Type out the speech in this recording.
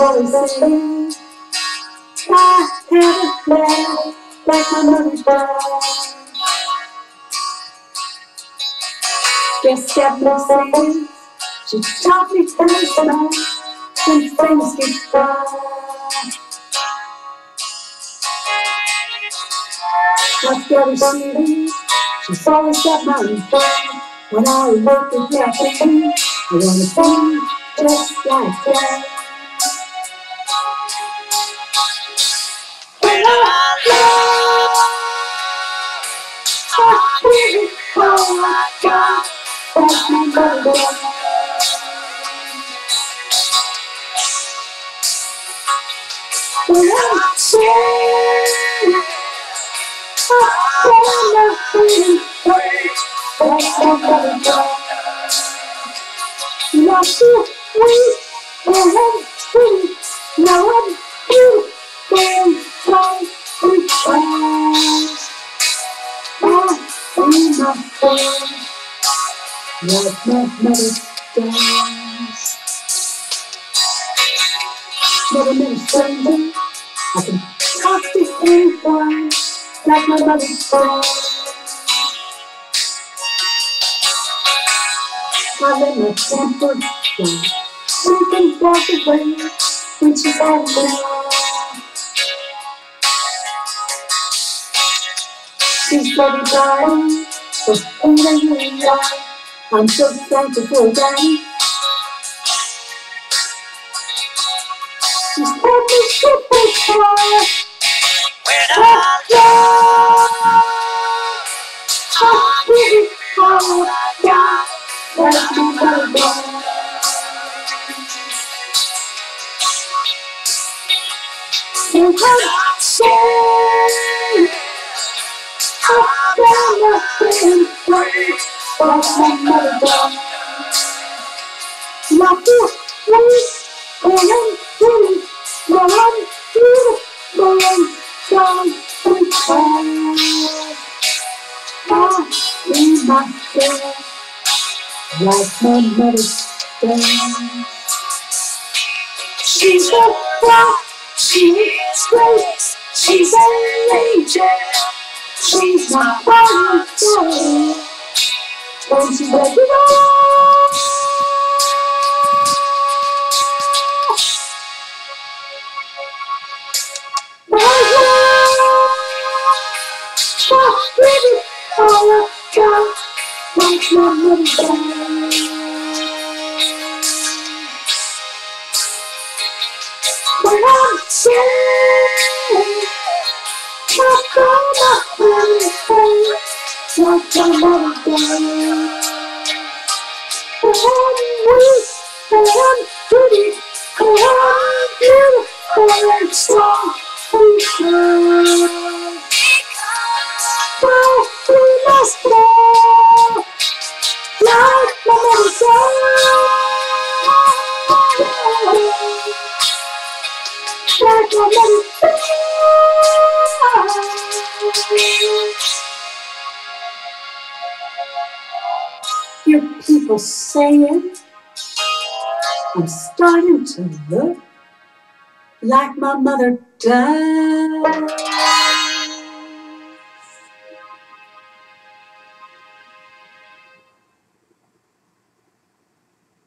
Always say I haven't lived like my mother does. Guess that sense. She taught me to smile when things get. Like Debbie Shooting, she's always got my. When I look at that thing, I wanna be just like that. Oh my God, that's my mother. When I say, I wanna be free, that's my mother. Not too weak, and I'm free. Now I'm you, and try to change. I am my friend, like my mother does. Never a stranger, I can talk to anyone, like my mother does. I let my temper down. She can walk away when she's all alone. She's everybody, but who they really are. I'm so thankful for that. My mother. You I've my mother. You, be myself like my mother does. She's a rock, she's grace, she's an angel, she's my wonderful. When she's ready to all God, like my does. When I'm call my friend, like my mother does. And I'm weak, and I'm pretty, and I'm beautiful and strong Hear people saying, I'm starting to look like my mother does.